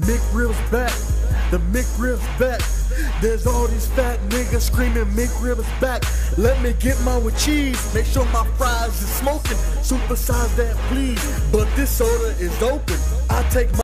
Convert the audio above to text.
McRib's back. The McRib's back. There's all these fat niggas screaming McRib's back. Let me get mine with cheese. Make sure my fries is smoking. Supersize that, please. But this soda is open. I take my